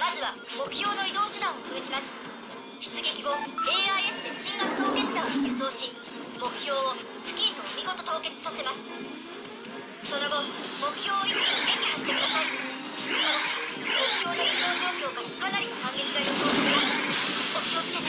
まずは目標の移動手段を封じます。出撃後 AIS で進学凍結弾を輸送し目標を付近の見事凍結させます。その後目標を一気に撃破してください。ただし目標の移動状況からかなりの反撃が予想されます。お気をつけて。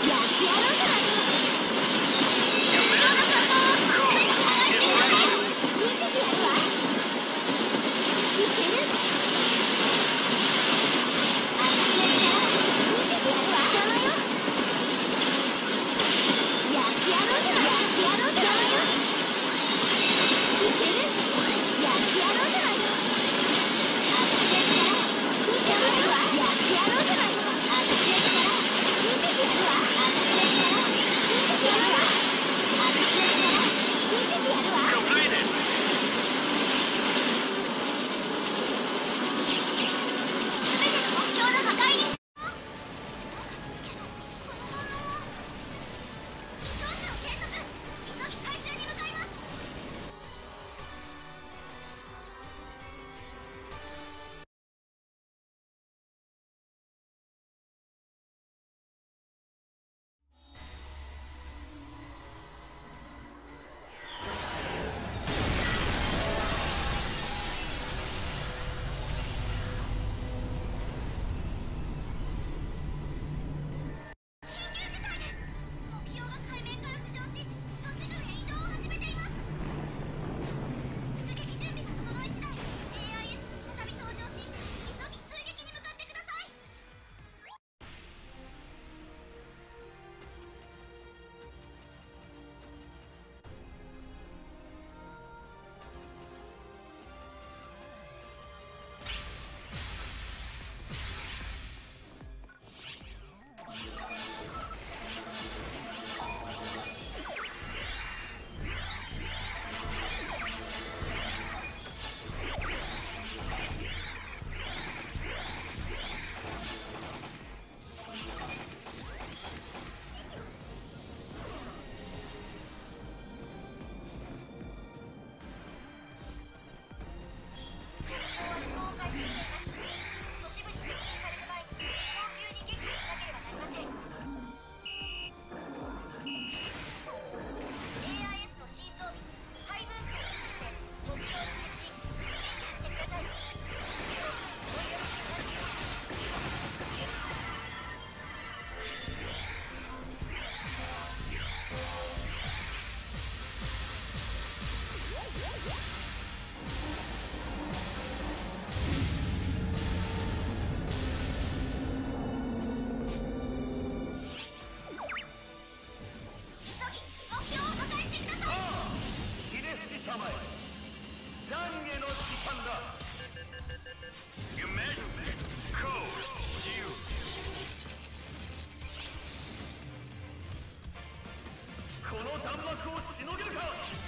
Yeah, get on that! 弾幕をしのげるか？